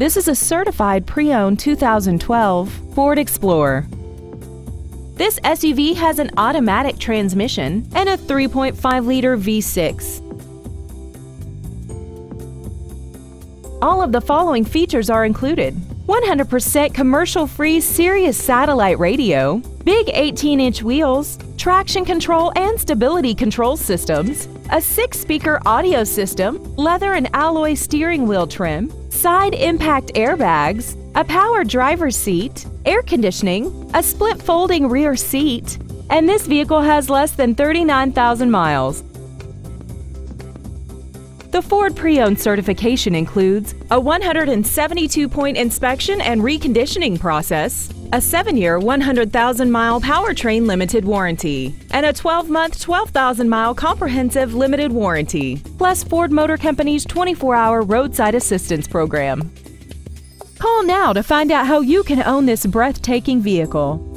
This is a certified pre-owned 2012 Ford Explorer. This SUV has an automatic transmission and a 3.5-liter V6. All of the following features are included. 100% commercial-free Sirius satellite radio, big 18-inch wheels, traction control and stability control systems, a six-speaker audio system, leather and alloy steering wheel trim, side impact airbags, a power driver's seat, air conditioning, a split folding rear seat, and this vehicle has less than 39,000 miles. The Ford Pre-Owned certification includes a 172-point inspection and reconditioning process, a 7-year, 100,000-mile powertrain limited warranty, and a 12-month, 12,000-mile comprehensive limited warranty, plus Ford Motor Company's 24-hour roadside assistance program. Call now to find out how you can own this breathtaking vehicle.